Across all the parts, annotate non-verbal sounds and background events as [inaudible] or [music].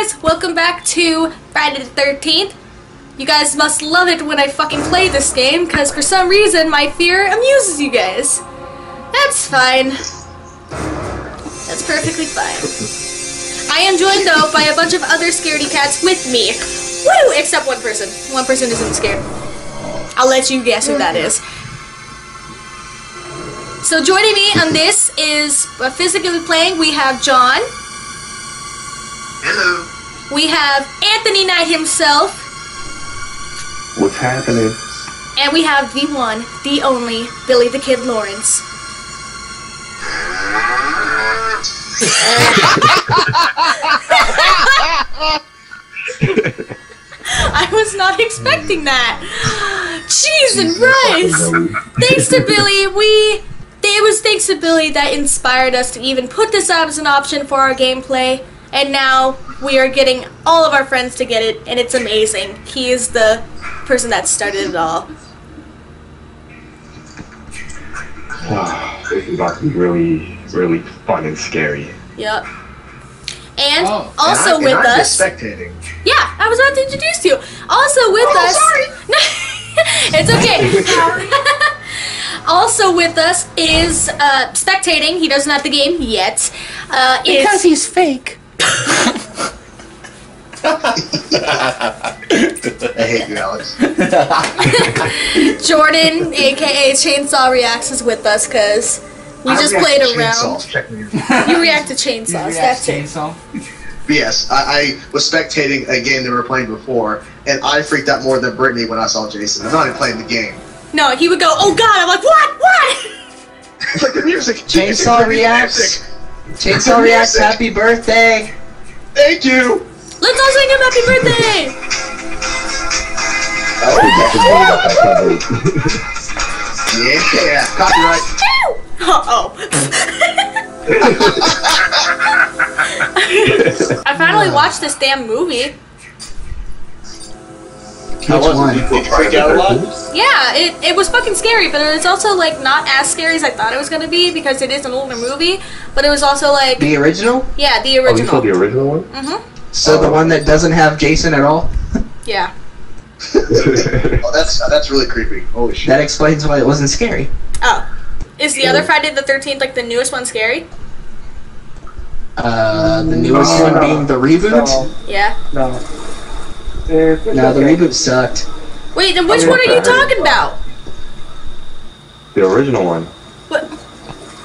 guys, welcome back to Friday the 13th. You guys must love it when I fucking play this game, because for some reason my fear amuses you guys. That's fine. That's perfectly fine. I am joined though by a bunch of other scaredy cats with me. Woo! Except one person. One person isn't scared. I'll let you guess who that is. So joining me on this is uh, physically playing. We have John. Hello. We have Anthony Knight himself, What's happening? and we have the one, the only Billy the Kid Lawrence. I was not expecting that. Cheese and rice. Thanks to Billy, we. It was thanks to Billy that inspired us to even put this out as an option for our gameplay, and now we are getting all of our friends to get it, and it's amazing. He is the person that started it all. Wow, [sighs] this is about to be really, really fun and scary. Yep. And Oh, also and I, with and I'm us. spectating. Yeah, I was about to introduce you. Also with Oh, us. [laughs] it's okay. [laughs] also with us is uh, spectating. He doesn't have the game yet. Uh, is he's fake. I hate you, Alex. Jordan, aka Chainsaw Reacts, is with us because we I just react played to around. chainsaws, Check me. You react to chainsaws. That's it. chainsaw. But yes, I, I was spectating a game they were playing before, and I freaked out more than Brittany when I saw Jason. I'm not even playing the game. No, he would go, "Oh God!" I'm like, "What? What?" [laughs] It's like the music. Chainsaw The reacts. Music. Chainsaw reacts. Happy birthday. Thank you. Let's all sing him happy birthday. oh, Yeah, copyright. Uh oh. [laughs] I finally watched this damn movie. Which one? Did you freak out a lot? Yeah, it, it was fucking scary, but it's also like not as scary as I thought it was gonna be because it is an older movie. But it was also like The original? yeah, the Oh, you saw original. the original one? mm-hmm. So the one that doesn't have Jason at all? [laughs] Yeah. [laughs] Oh, that's that's really creepy. Holy shit. That explains why it wasn't scary. Oh, is the other Friday the Thirteenth like the newest one scary? Uh, the newest Uh, one being the reboot? Yeah. No. It's, it's No, the reboot sucked. Wait, then which Okay, one are you talking about? the original one. What?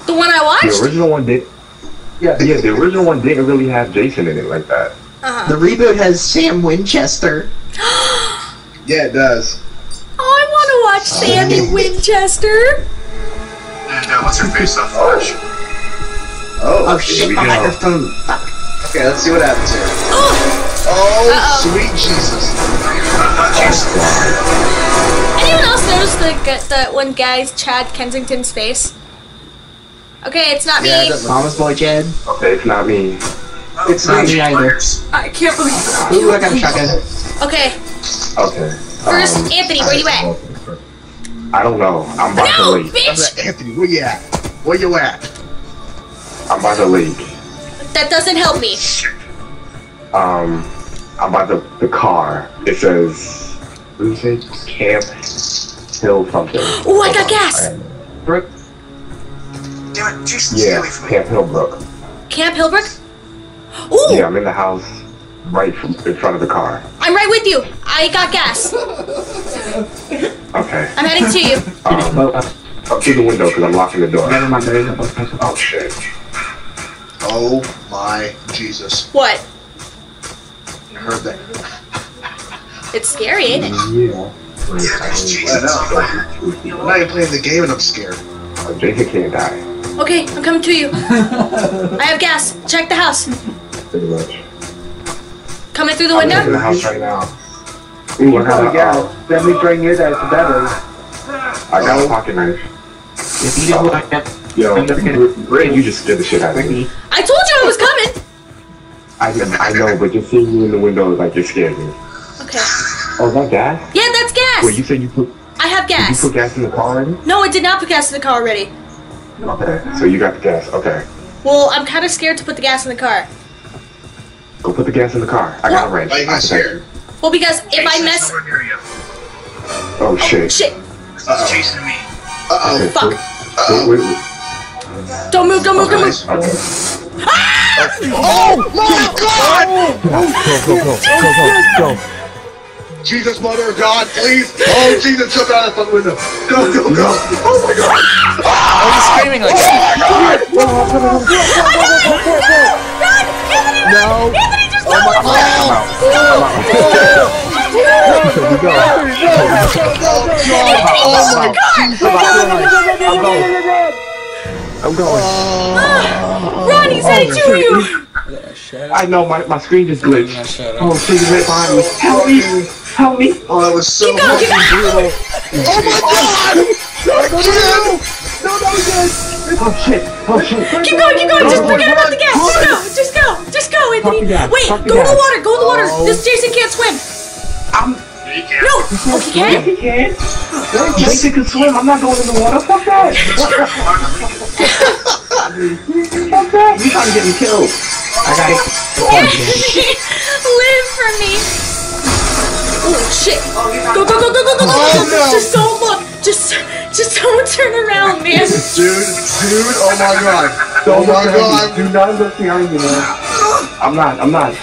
The one I watched? The original one did. Yeah. Yeah, the original one didn't really have Jason in it like that. Uh-huh. The reboot has Sam Winchester. [gasps] Yeah, it does. Oh, I want to watch Sammy Winchester. And uh, what's her face off Flash? Oh, Oh shit, my go. microphone. Okay, let's see what happens here. Oh, Oh, Uh-oh. sweet Jesus. anyone else notice the gu- the one guy's Chad Kensington's face? Okay, it's not Yeah, me. doesn't- Mama's boy Chad. Okay, it's not me. It's not me either. I can't believe. Ooh, I got a shotgun. Okay, Okay. first um, Anthony, where you at? I don't know. I'm about No, to leak. bitch! Anthony, where you at? Where you at? I'm about to leak. That doesn't help me. Um, I'm about the the car. It says, what does it say? Camp Hill something. Ooh, I got gas. Brooke, Damn it, Jason, Yeah, Camp Hillbrook. Camp Hillbrook. Ooh, Yeah, I'm in the house, right from, in front of the car. I'm right with you. I got gas. Okay. I'm heading to you. [laughs] Um, well, uh, up through the window because I'm locking the door. never mind. There is a podcast. Oh shit. Oh my Jesus. What? I heard that. It's scary, ain't it? Yeah. I'm not even playing the game and I'm scared. Jason can't die, Okay, I'm coming to you. [laughs] I have gas. Check the house. pretty much. Coming through the I'm in the house right now. If Ooh, you I got probably a, get uh. Then we bring you that to better. I got a pocket knife. If you don't like that, Yo, I'm never gonna- Ray, you just scared the shit out of me. I told you I was coming. I, I know, but just seeing you in the window is like you scared me. Okay. Oh, is that gas? Yeah, that's gas. Wait, you said you put I have did you put gas in the car already? No, I did not put gas in the car already. Okay, so you got the gas. Okay. Well, I'm kind of scared to put the gas in the car. Go put the gas in the car. I got a wrench. Why you I'll guys take here? it. Well, because if I Jason's mess, nowhere near you. Oh, oh shit. shit, He's Uh-oh. chasing me. Uh-oh. Okay, fuck. Wait, Uh-oh. wait, wait. Don't move, don't move, don't move. Okay. Ah! Oh my god! Go, go, go, go, go, go. Jesus, mother of God, please! Oh, Jesus, jump out of the window! Go, go, go! Oh my god! I was screaming like, no. Anthony, just Oh go! my god. Here we go. Oh my god! I'm going. I'm going. Run, he's heading to you! I know my, my screen just glitched. Oh shit, he's right behind me. Help me! Help me! Oh, that was so Keep going, keep fucking going! brutal. Oh my god! No, no, no, Oh shit! Oh shit! Keep going, keep going, just oh, forget about the gas! Just go, just go, just go, Anthony! Wait, go in the water, go in the water! Oh. This Jason can't swim! I'm. You can't. No! Oh, he can? He can. Jason can swim. I'm not going in the water. Fuck that. Fuck that. You trying to get me killed? I got it. [laughs] Live for me! Oh shit! Go, go, go, go, go, go, go, Oh, no. Just don't look! Just, just don't turn around, man! Dude, dude, oh my god! Don't Oh my god! Do not look behind you, man. I'm not. I'm not.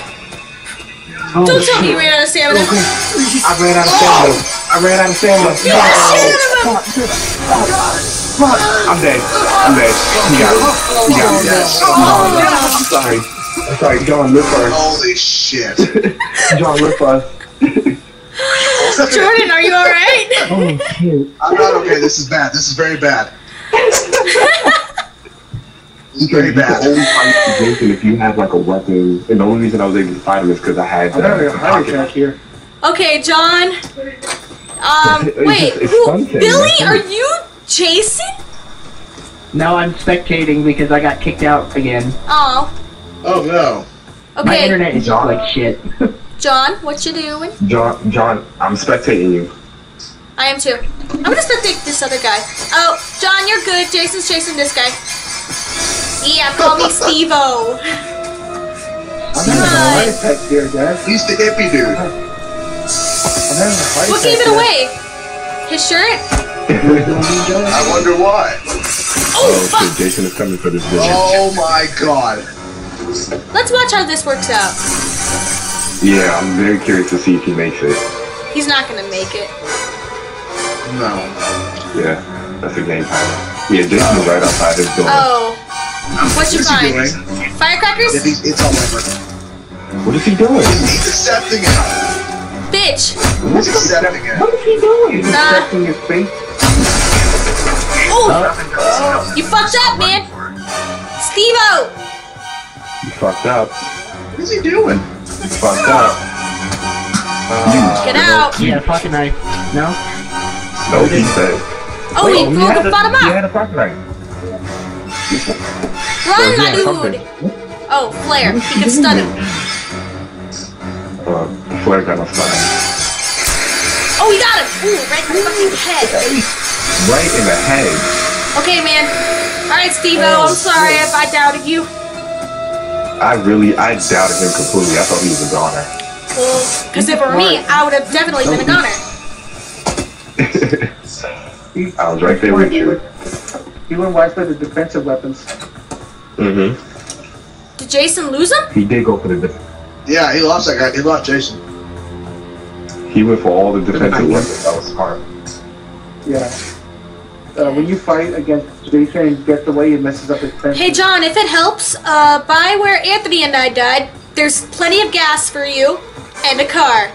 Oh, Don't tell me you ran out of stamina! I ran out of stamina. Oh. I ran out of stamina. You got shit out of him! Fuck. I'm dead. I'm dead. You got me. You got me. Yes. I'm sorry. I'm sorry. John, live first. Holy shit. [laughs] John, live first. [laughs] Jordan, are you alright? [laughs] Oh, shit. I'm not okay, this is bad. This is very bad. This is very You can bad. only fight Jason if you have like a weapon, and the only reason I was able to fight him is because I had. I'm having a uh, heart pocket- attack here. Okay, John. Um, [laughs] wait, who? Billy, are you Jason? No, I'm spectating because I got kicked out again. Oh, Oh no. Okay. My okay. internet is John. like shit. [laughs] John, what you doing? John, John, I'm spectating you. I am too. I'm gonna spectate this other guy. Oh, John, you're good. Jason's chasing this guy. Yeah, call me [laughs] Steve-O. I'm having a heart attack here, guys. He's the hippie dude. What gave it here. away? His shirt? [laughs] I wonder why. Oh, oh fuck! Jason is coming for this video. Oh my god. Let's watch how this works out. Yeah, I'm very curious to see if he makes it. He's not gonna make it. No. Yeah, that's a game timer. Yeah, Jason is right outside his door. Oh. What's your What's he find? doing? Firecrackers? it's all over. What is he doing? He's accepting it. Bitch! He's accepting it. What is he doing? Accepting his fate? oh! You fucked up, man! Steve-O! You fucked up. What is he doing? You fucked up. Uh, Get out! Yeah, fucking knife. No? No, he said. Oh, Wait, he you blew had the a- bottom You up! had a pocket knife. Run, my dude! something. Oh, Flare. He can stun him. Uh, Flare got a stun. Oh, he got him! Ooh, right in the fucking head. Right in the head. Okay, man. Alright, Steve-O, I'm sorry if I doubted you. I really, I doubted him completely. I thought he was a goner. Well, because if it were me, I would have definitely been a goner. [laughs] I was right there with you. He went wide for the defensive weapons. Mm-hmm. Did Jason lose him? He did go for the. De- Yeah, he lost that guy. He lost Jason. he went for all the defensive weapons. That was smart. Yeah. Uh, when you fight against Jason and gets away, it messes up his defense. Hey, John, if it helps, uh, by where Anthony and I died, there's plenty of gas for you and a car.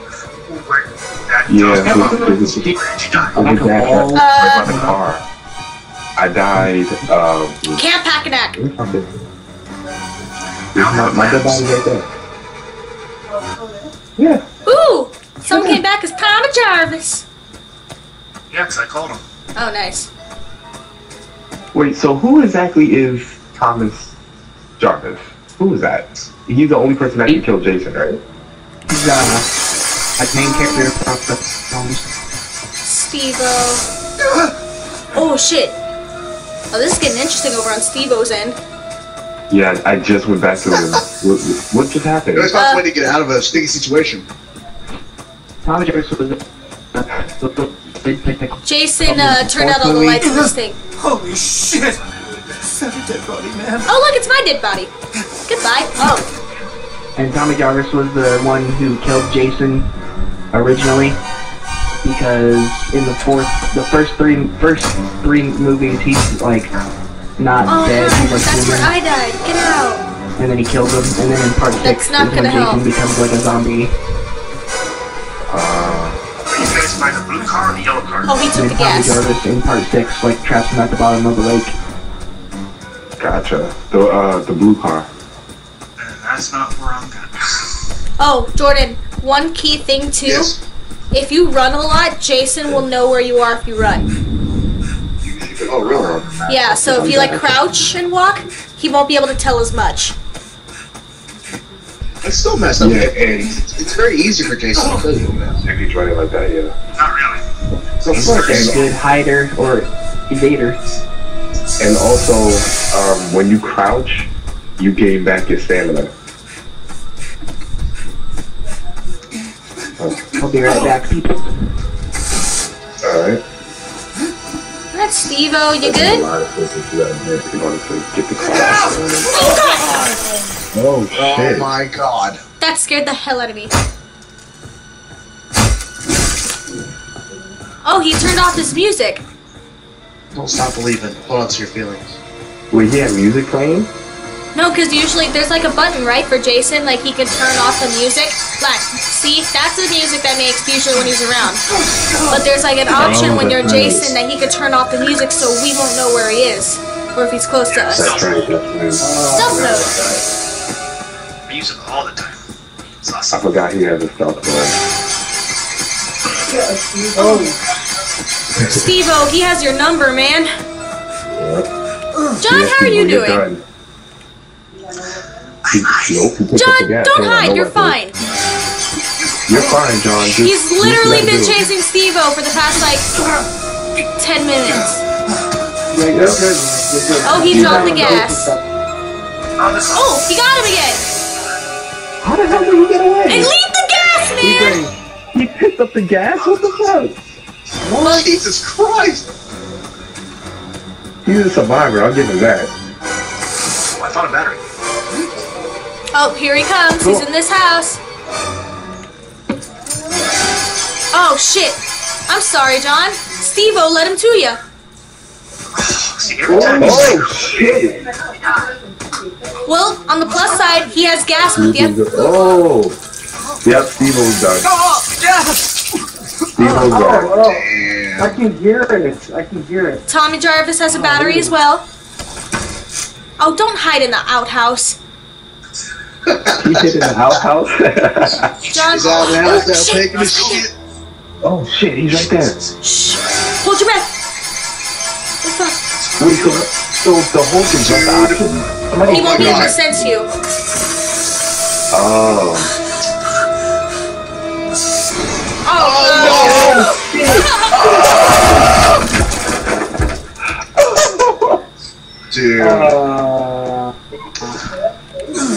Yeah, it was, it I was Like a. Uh, car. I died. Um, Camp Packanack. where's my dead? My, my dead body right there. Yeah. Ooh! Someone came back as Palmer Jarvis. Yeah, 'cause I called him. Oh, nice. Wait, so who exactly is Thomas Jarvis? Who is that? He's the only person that can kill Jason, right? He's uh, like main character from the films. Steve-O. [gasps] Oh, shit. Oh, this is getting interesting over on Steve-O's end. Yeah, I just went back to him. [laughs] What, what just happened? It not about way to get out of a sticky situation. Tommy Jarvis was the, the, the, the, the, Jason uh, turned out all the lights in this thing. Holy shit! That's a dead body, man. Oh, look, it's my dead body. Goodbye. Oh, and Tommy Jarvis was the one who killed Jason originally because in the fourth, the first three, first three movies, he's like not oh, dead. He's like that's where I died. Get out. and then he kills him. And then in part That's six, not gonna Jason help. becomes like a zombie. Uh, Are you guys by the blue car or the yellow car? Oh, he And took then the Tommy gas. Jarvis in part six, like traps him at the bottom of the lake. gotcha. The uh, the blue car. And that's not where I'm going. Oh, Jordan, one key thing too. Yes. If you run a lot, Jason will know where you are if you run. Oh, really? Yeah, so if you like crouch and walk, he won't be able to tell as much. It's still messed up. Yeah, and- it's, it's very easy for Jason to kill you. If you try it like that, yeah. Not really. So He's fuck very. A good hider or evader. And also, um, when you crouch, you gain back your stamina. I'll be right back, people. Alright? In order to get the class. Oh Oh my god. That scared the hell out of me. Oh, he turned off his music. Don't stop believing. Hold on to your feelings. Wait, he had music playing? No, because usually there's like a button, right, for Jason, like he can turn off the music. Like, see, that's the music that makes usually when he's around. But there's like an option when you're. Jason that he could turn off the music so we won't know where he is. Or if he's close to us. That's right, that's right. Stealth mode. I use it all the time. It's I forgot he has the stealth mode. Steve-O, he has your number, man. Yep. John, how are you people, you're doing? done. He, nope, up the John, gas. don't hide, you're fine. You're fine, John. Just, He's do what you literally been chasing Steve-O for the past like 10 minutes. Yeah, you're good. You're good. Oh, he dropped the gas. Oh, Oh, he got him again. How the hell did he get away? And away? leave the gas, man. He picked up the gas? What the fuck? What? Oh, Jesus Christ! He's a survivor, I'll give him that. Oh, I found a battery. Oh, here he comes. He's in this house. Oh, shit. I'm sorry, John. Steve-O let him to you. See, every time you Oh, shit! Well, on the plus side, he has gas with you. Oh! Yep, Steve-O's done. Steve-O's Oh, done. oh, Damn. I can hear it. I can hear it. Tommy Jarvis has a battery as well. Oh, don't hide in the outhouse. He hit in the outhouse? John, He's out of the house oh, now shit. taking his shit. oh shit, he's right there. Shh. Hold your breath. What's up? Wait, so, so the whole thing just the option? He won't be able to sense you. Oh. Oh, [laughs] Dude. Uh, [laughs]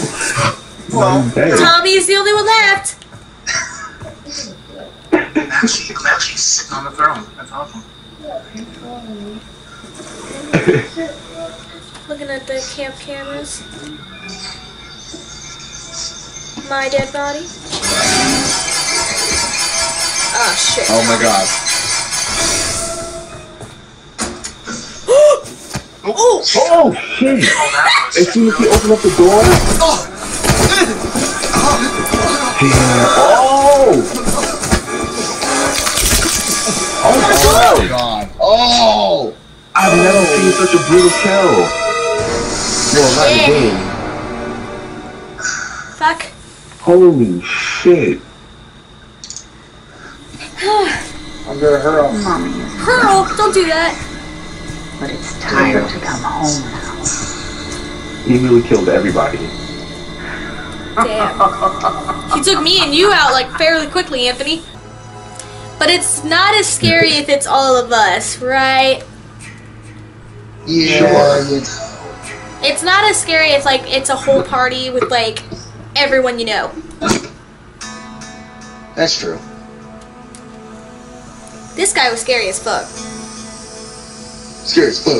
Hey. Tommy's the only one left. I'm [laughs] actually, I'm sitting on the throne. That's awesome. [laughs] Looking at the camp cameras. My dead body. Oh shit. Oh my god. [gasps] Oh! Oh shit! As soon as he opened up the door. Damn. Oh! Oh my god. Oh! I've never seen such a brutal kill. Well, not the game. Fuck. Holy shit. [sighs] I'm gonna hurl. Mommy is Pearl, don't do that. but it's time to come home now. He really killed everybody. Damn. He took me and you out like fairly quickly, Anthony. But it's not as scary if it's all of us, right? Yeah. It's not as scary if like it's a whole party with like everyone you know. That's true. This guy was scary as fuck. Scary as fuck.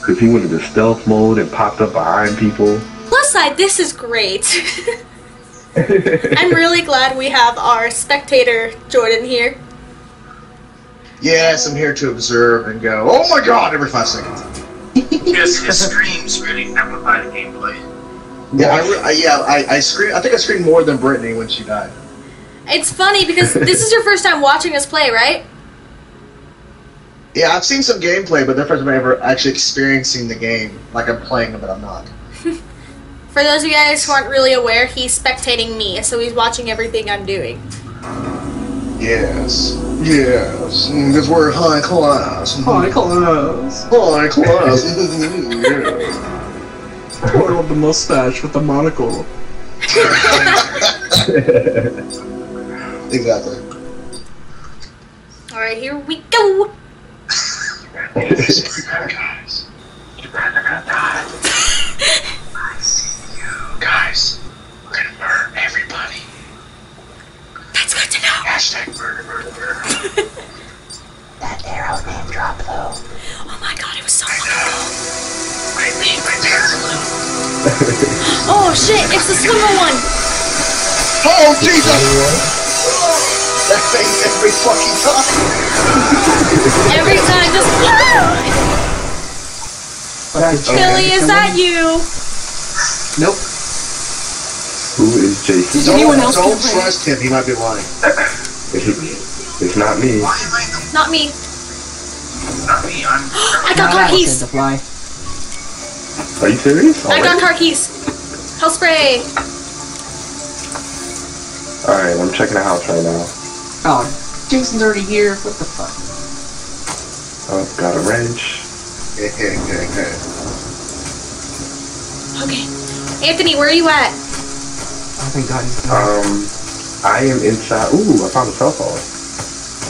Because he went into stealth mode and popped up behind people. Plus side, this is great. [laughs] I'm really glad we have our spectator Jordan here. Yes, I'm here to observe and go, oh my god, every five seconds. His, his screams really amplify the gameplay. Yeah, I, I, yeah, I, I scream. I think I screamed more than Brittany when she died. It's funny because this is your [laughs] first time watching us play, right? Yeah, I've seen some gameplay, but the first time I ever actually experiencing the game. Like I'm playing it, but I'm not. For those of you guys who aren't really aware, he's spectating me, so he's watching everything I'm doing. Yes, yes, because we're high class. High class. High class. [laughs] yeah. Or the mustache with the monocle. Exactly. All right, here we go. [laughs] Guys. I see you. Guys, we're gonna murder everybody. That's good to know. Hashtag murder, murder, murder. [laughs] That arrow name drop though. Oh my god, it was so I long. know. My, my parents blue. Oh shit, it's the swimmer one. Oh Jesus! That thing every fucking time. Every time, I just [laughs] Billy, is that you? Nope. Who is Jason? Does anyone else don't get trust him. He might be lying. It's, it's not me. Why am I the Not me. not me? I'm [gasps] I got car keys. said to fly. Are you serious? I got car keys. Hell spray. Alright, I'm checking the house right now. Oh, Jason's already here. What the fuck? Oh, got a wrench. [laughs] Okay. Anthony, where are you at? Oh, thank God he's not. Um, I am inside. Ooh, I found a cell phone.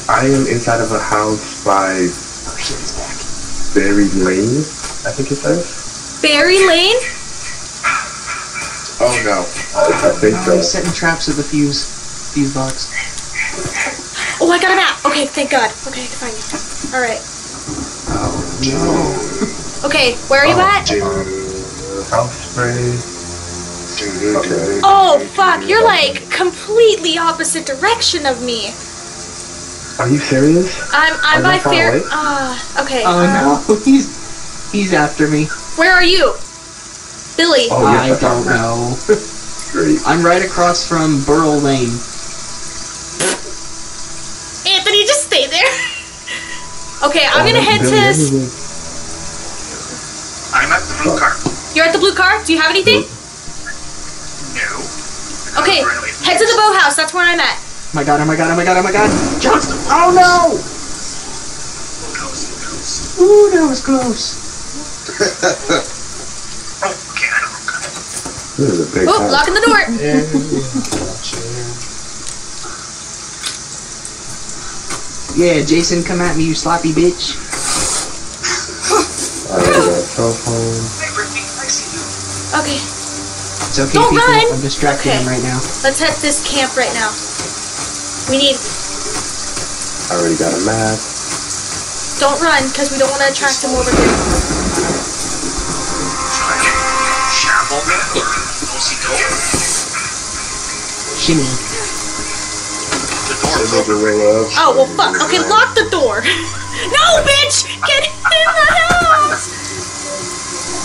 I am inside of a house by oh shit, he's back. Berry Lane, I think it says. Berry Lane? oh no. I think Oh, he's setting traps with the fuse. Fuse box. Oh, I got a map. Okay, thank God. Okay, I can find you. All right. Oh no. Okay, where are you at? House spray. Okay. Oh, fuck. You're like completely opposite direction of me. Are you serious? I'm I'm Are by you far fair. away? Ah, okay. Oh uh, no, [laughs] he's he's after me. Where are you? Billy. Oh, I yes, I don't found that. know. [laughs] Great. I'm right across from Burl Lane. Anthony, just stay there. [laughs] okay, I'm Oh, gonna head Billy to. I'm at the blue car. You're at the blue car. Do you have anything? No. Okay, Run away from head to the boathouse. That's where I'm at. Oh my god, oh my god, oh my god, oh my god. Johnson! Oh no! Ooh, that was close. Oh, okay, I know. Okay. This is a big Oh, house. locking the door. Yeah, Jason, come at me, you sloppy bitch. I got a cell phone. Hey, Brittany, I see you. Okay, It's okay, Don't people. run! I'm distracting Okay. him right now. let's head this camp right now. We need. I already got a map. Don't run, because we don't want to attract him over here. Should I shamble me or mostly go? Shimmy. The door This is broke. the way of. Oh well, fuck. Okay, lock the door. [laughs] no, bitch! Get in the house.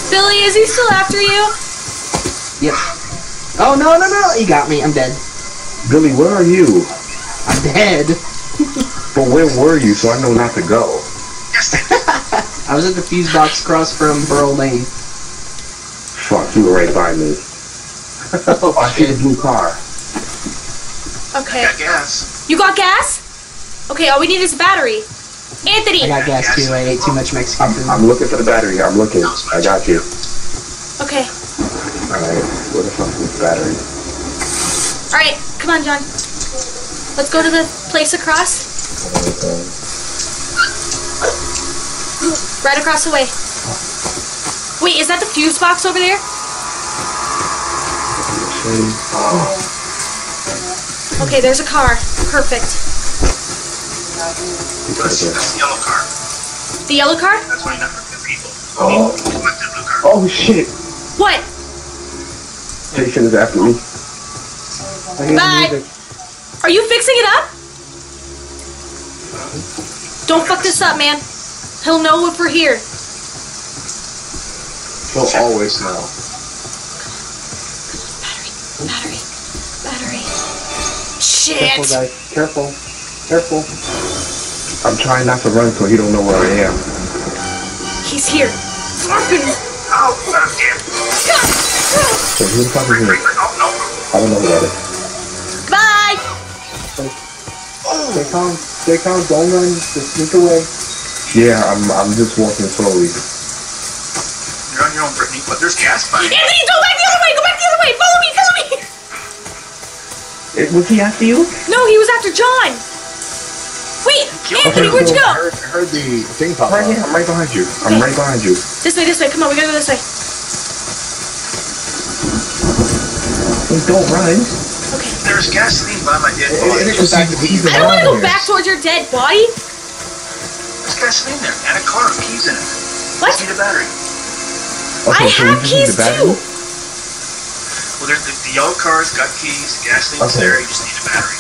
Billy, is he still after you? Yep. Oh no, no, no! He got me. I'm dead. Billy, where are you? I'm dead. [laughs] But where were you so I know not to go? [laughs] I was at the fuse box across from Burl Lane. Fuck, you were right by me. [laughs] Oh, I see the blue car. Okay. got gas. You got gas? Okay, all we need is a battery. Anthony. I got gas too. I ate too much Mexican I'm, food. I'm looking for the battery. I'm looking. I got you. Okay. Alright, where the fuck is the battery? All right. Come on, John. Let's go to the place across. Right across the way. Wait, is that the fuse box over there? Okay, there's a car. Perfect. That's, that's the yellow car. The yellow car? That's why you're not the people. Oh. Collect the blue car. Oh shit! What? Jason is after me. Bye. Are you fixing it up? Don't fuck this up, man. He'll know if we're here. He'll always know. Battery. Battery. Careful, Shit. guys. Careful. Careful. I'm trying not to run so he don't know where I am. He's here. Fucking. God damn. So who the fuck is here? I don't know who that is. Bye. Stay calm. Stay calm. Don't run. Just sneak away. Yeah, I'm I'm just walking slowly. You're on your own, Brittany, but there's gas behind you. Anthony, go back the other way. Go back the other way. Follow me. Follow me. Eh, was he after you? No, he was after John. Wait, Anthony, where'd you I go? heard, I heard the thing pop Right up. here, I'm right behind you. I'm right behind you. This way, this way. Come on, we gotta go this way. Hey, don't run. Okay. There's gasoline by my dead It, body. it goes back to he's I don't want to go back towards your dead body. There's gasoline there and a car with keys in it. What? Just need a battery. Okay, I so have we just need keys the battery? too. Well, there's the, the yellow car's got keys, the gasoline's Okay. there, you just need a battery.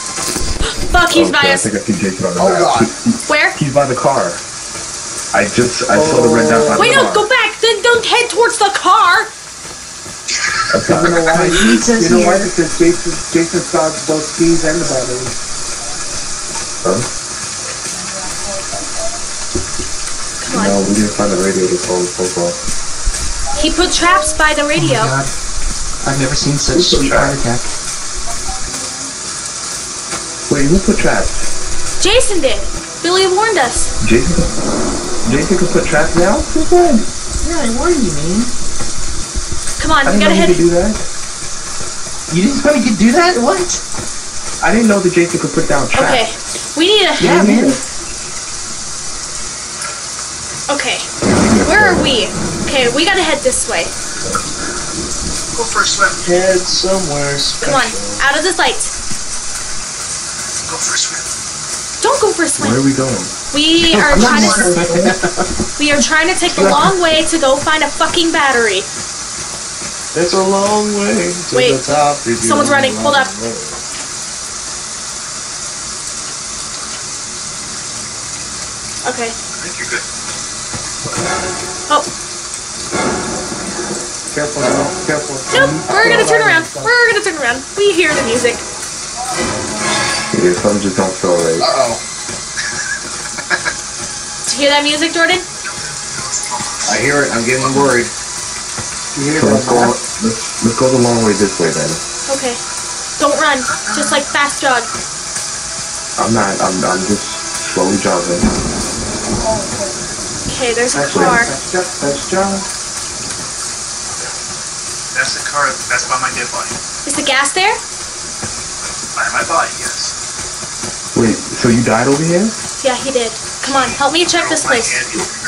Fuck, he's by Okay, I us. think I see Jason on the Oh, map. God. Where? He's by the car. I just I saw the red dot by Wait, the no, car. go back. Then don't head towards the car. Okay. You know why? He says [laughs] You know why? Because Jason, Jason's got both keys and the battery. Huh? Come No, on. we didn't find the radio to phone phone call. He put traps by the radio. Oh my god. I've never seen such Who's sweet trap? heart attack. Wait, who put traps? Jason did. Billy warned us. Jason? Jason could put traps now? Since when? Yeah, I warned you, man. Come on, I we didn't gotta know head. he do that. You didn't know you could do that? What? I didn't know that Jason could put down traps. Okay, we need a. Yeah, man. Okay, where are we? Okay, we gotta head this way. Go for a swim. Head somewhere special. Come on, out of the light. Go for a swim. Don't go for a swim. Where are we going? We [laughs] are trying to. We are trying to take the [laughs] long way to go find a fucking battery. It's a long way to Wait, the top. if you someone's running. Hold up. know. Okay. I think you're good. Oh, Careful, girl. Careful. nope. We're gonna turn around. We're gonna turn around. We hear the music. Yeah, some just don't feel right. Uh-oh. Did you hear that music, Jordan? I hear it. I'm getting worried. You hear So let's go, let's, let's go the long way this way then. Okay. Don't run. Just like fast jog. I'm not, I'm, I'm just slowly jogging. Okay, there's a That's car. That's John. That's John. That's the car, that's by my dead body. Is the gas there? By my body, yes. Wait, so you died over here? Yeah, he did. Come on, help me check this My place.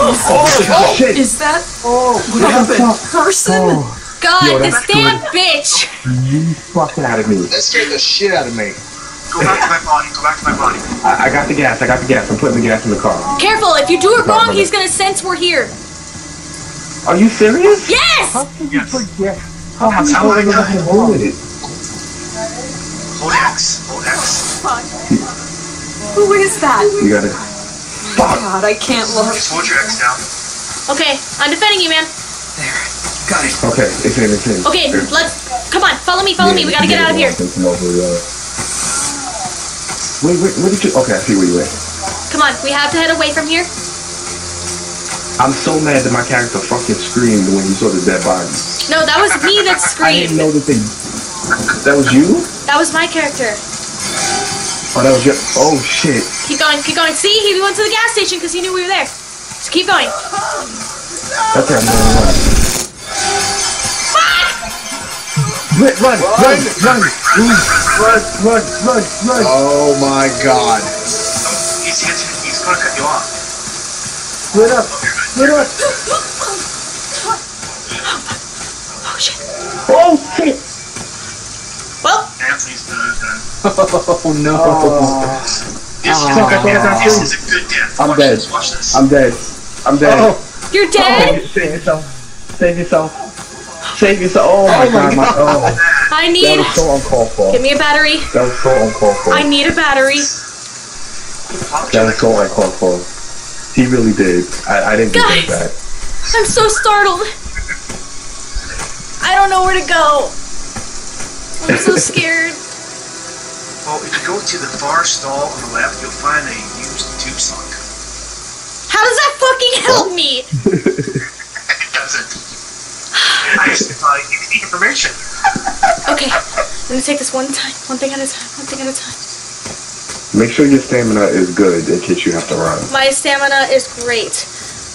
Oh, oh, oh, hand is Oh, shit! Is that Oh, what happened? Person? Oh, God, Yo, this that's damn bitch! you fucking out of me. That scared the shit out of me. Go back to my body, go back to my body. I, I got the gas, I got the gas. I'm putting the gas in the car. Careful, if you do it wrong, he's gonna sense we're here. Are you serious? Yes! How can Yes. How how How am I am I gonna dying? hold it? Hold X, hold X. Who is that? You gotta. Fuck! God, I can't look. Just hold your X down. Okay, I'm defending you, man. There. Got it. Okay, it's in, it's in. Okay, let's. Come on, follow me, follow me. We gotta get out of here. Wait, wait, where did you? Okay, I see where you at. Come on, we have to head away from here. I'm so mad that my character fucking screamed when you saw the dead body. No, that was me that screamed. I didn't know that they. That was you? That was my character. Oh, that was. Oh shit. Keep going, keep going. See, he went to the gas station because he knew we were there. So keep going. Okay, I'm going run. Run, run, run, run, run, run, run, run. Oh my god. He's, he's, he's gonna cut you off. Split up, split up. [gasps] Oh shit. Oh shit. Oh no. Oh, This, oh. is, Fuck, I can't this is a good death. I'm Watch dead. This, watch this. I'm dead. I'm dead. Oh, you're dead. Save yourself. Save yourself. Save yourself. Oh, my, Oh my god. My, oh, I that was so uncalled for. Give me a battery. That was so uncalled for. I need a battery. That was so uncalled for. He really did. I, I didn't Guys. think that. I'm so startled. I don't know where to go. I'm so [laughs] scared. Oh, if you go to the far stall on the left, you'll find a used tube sock. How does that fucking help me? It doesn't. I just [sighs] thought you need information. Okay, I'm gonna take this one time, one thing at a time, one thing at a time. Make sure your stamina is good in case you have to run. My stamina is great.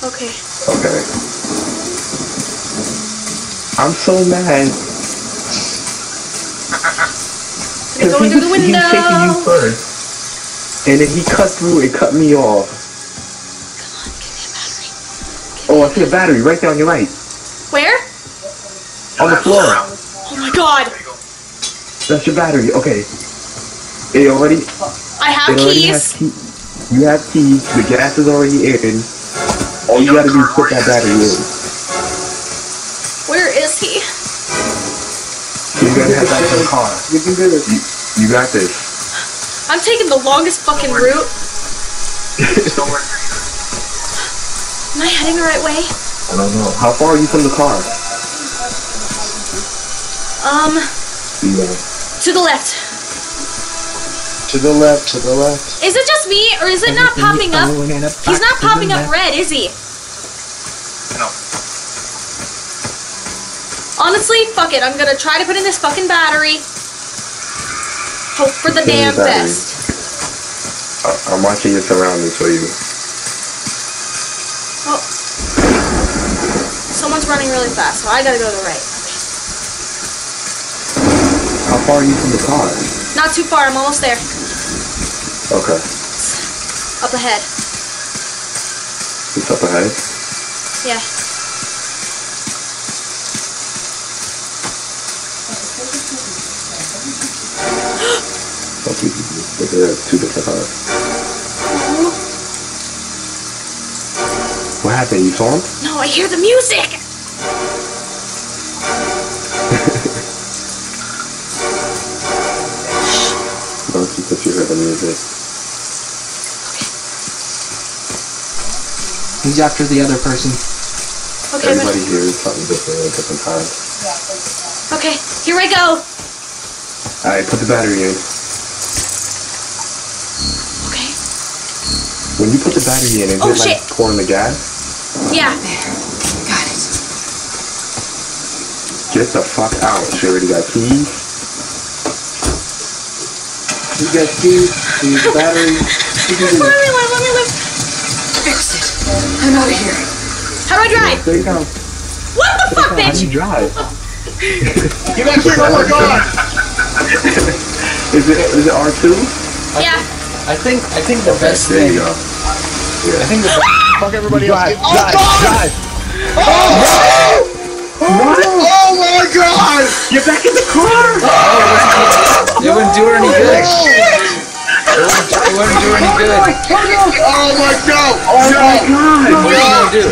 Okay. Okay. I'm so mad. I'm he was, he was taking you first. And then he cut through and cut me off. Come on, give me a battery. Oh, I see a battery right there on your right. Where? On the floor. Oh my god. There you go. That's your battery. Okay. It already, I it have already keys. key. You have keys. The gas is already in. All you gotta do is put that battery in. Where is he? You gotta head back to the car. You can do this. You, you got this. I'm taking the longest fucking route. [laughs] Don't worry. Am I heading the right way? I don't know. How far are you from the car? Um, Yeah. to the left. To the left, to the left. Is it just me, or is it not popping up? He's not popping up red, is he? No. Honestly, fuck it. I'm gonna try to put in this fucking battery. Hope for the damn best. I, I'm watching your surroundings for you. Oh. Someone's running really fast, so I gotta go to the right. How far are you from the car? Not too far, I'm almost there. Okay. Up ahead. It's up ahead. Yeah. Okay. But there are two different cars. What happened? You saw him? No, I hear the music! Don't you because you heard the music. He's after the other person. Okay, Everybody but, Everybody hears something different at different times. okay, here I go. Alright, put the battery in. Okay. When you put the battery in, is Oh, it like shit. pouring the gas? Yeah. Got it. Get the fuck out. She already got keys. You got keys. You got battery. You can do Let this. me live, let me live. Fixed it. I'm out of here. How do I drive? There you go. What the fuck, bitch? How do you drive? Get back here! Oh my god! [laughs] Is it is it R2? Yeah. I think I think the best thing. There thing. You. I think the [laughs] Fuck everybody else. Drive, Get- oh drive, god! Oh, oh, drive. What? Oh my god! You're back in the car! Oh, it wouldn't do her any good. It wouldn't, it wouldn't do her any good. Oh my god! Oh my god! What are you gonna do?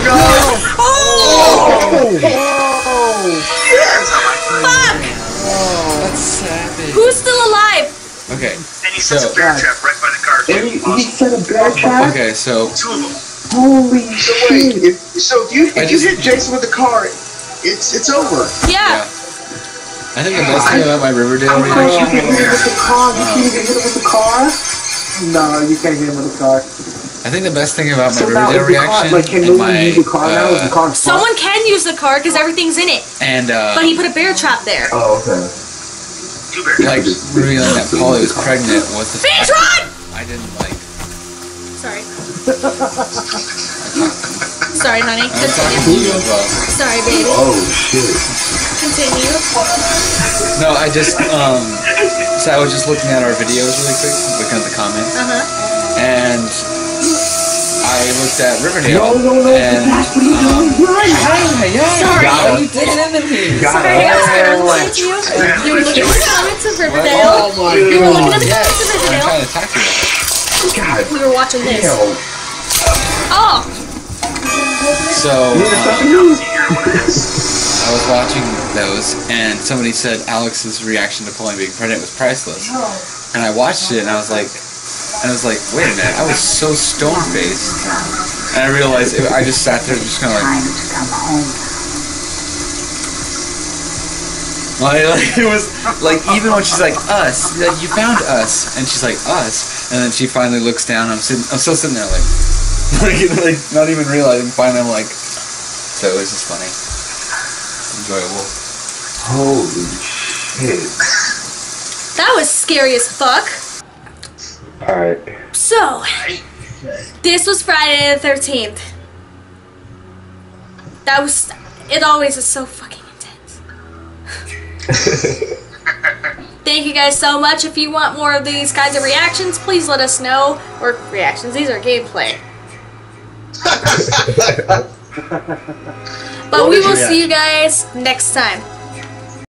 Fuck! That's savage. Who's still alive? Okay. And he sets So- a bear trap right by the car. And he, he set a bear trap. Okay, so Two of them. Holy So wait, shit. if, so if you I if you just- hit Jason with the car, it's it's over. Yeah. I think the best thing about my Riverdale Of course you reaction can hit it with the car. You can't even hit it with the car. No, you can't hit him with the car. I think the best thing about my So now Riverdale is the car, reaction like, can and my use the car now? Is the uh, car? Someone can use the car because everything's in it. and uh, But he put a bear trap there. Oh, okay. Two bear like revealing that Polly was pregnant was the Bitch, run! I didn't like. Sorry. Sorry, honey. I'm talking to Continue. you as well. Sorry, baby. Oh shit. Continue. No, I just um. So I was just looking at our videos really quick, looking at the comments, Uh huh. and I looked at Riverdale. No, no, no, and, that's what he's um, doing. Run! yeah, yeah. Sorry. Why are you digging into me? Got Sorry. I was gonna like- you. You were looking at the comics of Riverdale. Oh my You were looking at the Yes, comics of I'm trying to attack you. God We were watching this. damn. Oh, So, You're something new. I was watching those, and somebody said Alex's reaction to Pauline being pregnant was priceless. And I watched it, and I was like, and I was like, wait a minute, I was so stone faced, and I realized it, I just sat there, just kind of like, Time to come home. like, [laughs] like, it was like even when she's like us, like you found us, and she's like us, and then she finally looks down. I'm sitting, I'm still sitting there like, [laughs] like, like not even realizing. Finally, I'm like, so it was just funny, enjoyable. Holy shit. that was scary as fuck. Alright. So, this was Friday the 13th. That was. It always is so fucking intense. [laughs] Thank you guys so much. If you want more of these kinds of reactions, please let us know. Or reactions, these are gameplay. [laughs] But we will see you guys next time.